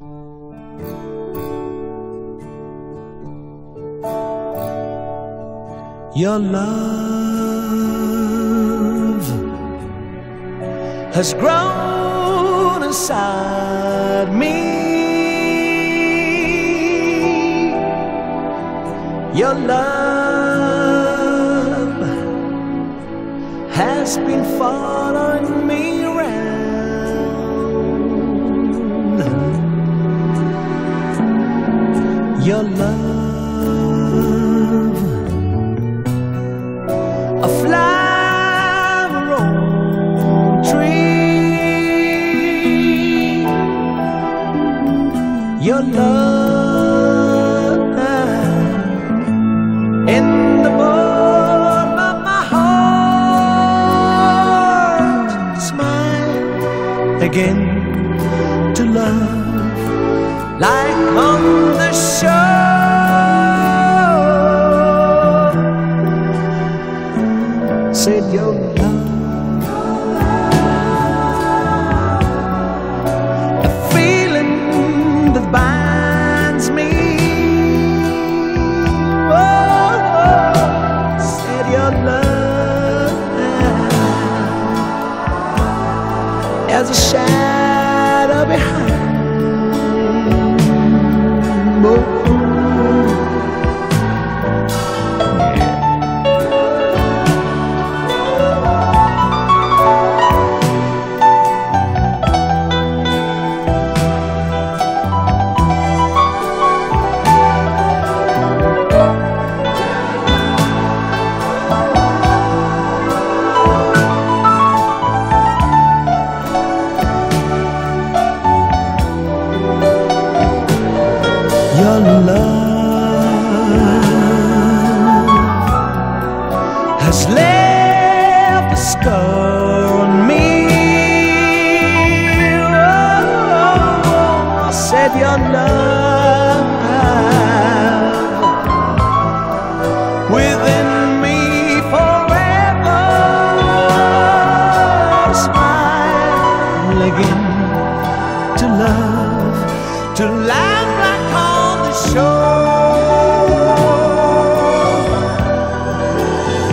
Your love has grown inside me. Your love has been following Your love a flower on a tree. Your love in the bottom of my heart. Smile again to love like on Said your love, a feeling that binds me. Oh, said your love, as a shadow love has left a scar on me. Oh, I said your love within me forever. Smile again to love, to love like all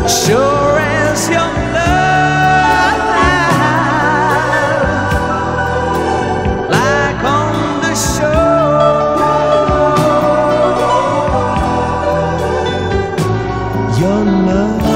sure as your love, like on the shore, your love.